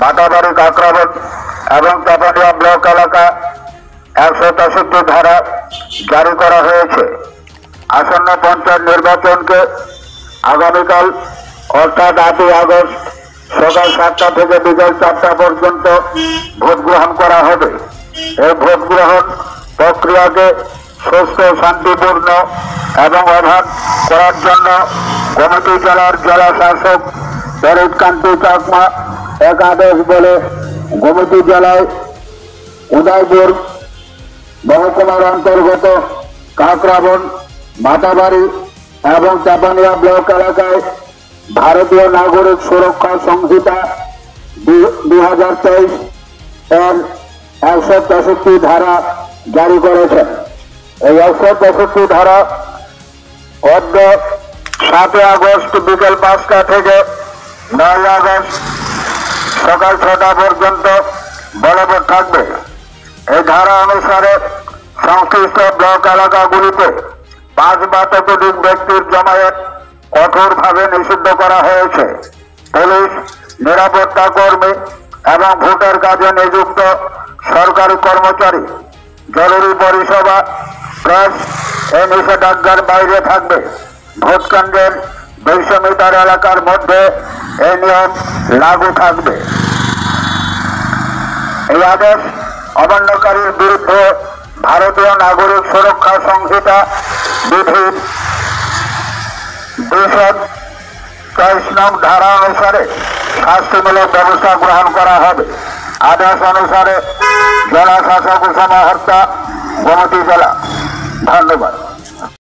মাতাবাড়ি কাকরাবন এবং চাপাটিয়া ব্লক এলাকা একশো তেষট্টি ধারা জারি করা হয়েছে। আসন্ন পঞ্চায়েত নির্বাচনকে আগামীকাল, অর্থাৎ আটই আগস্ট সকাল সাতটা থেকে বিকেল চারটা পর্যন্ত ভোট গ্রহণ করা হবে। এই ভোট গ্রহণ প্রক্রিয়াকে সুস্থ, শান্তিপূর্ণ এবং অবাধ করার জন্য কমিটি জেলার জেলা শাসক ফরিদ কান্তি চাকমা একাদশ বলে গোমতী জেলায় উদয়পুর মহকুমার অন্তর্গত কাকরাবন, মাতাবাড়ি এবং চাপানিয়া ব্লক এলাকায় ভারতীয় নাগরিক সুরক্ষা সংহিতা দুই হাজার তেইশ এর একশো তেষট্টি ধারা জারি করেছেন এই একশো তেষট্টি ধারা অদ্য সাতই আগস্ট বিকেল পাঁচটা থেকে নয় আগস্ট সকাল ছটা পর্যন্ত বলবৎ থাকবে। এই ধারা অনুসারে সংশ্লিষ্ট ব্লক এলাকাগুলিতে পাঁচ বা ততোধিক ব্যক্তির জমায়েত কঠোরভাবে নিষিদ্ধ করা হয়েছে। পুলিশ, নিরাপত্তা কর্মী এবং ভোটের কাজে নিযুক্ত সরকারি কর্মচারী, জরুরি পরিষেবা, প্রেস, এই নিষেধাজ্ঞার বাইরে থাকবে। ভোট মিটার এলাকার মধ্যে এই নিয়ম লাগু থাকবে। এই আদেশ অমান্যকারীর বিরুদ্ধে ভারতীয় নাগরিক সুরক্ষা সংহিতা বিধির দুশো তেইশ নং ধারা অনুসারে শাস্তিমূলক ব্যবস্থা গ্রহণ করা হবে। আদেশ অনুসারে জেলা শাসক সমাহর্তা গোমতী জেলা। ধন্যবাদ।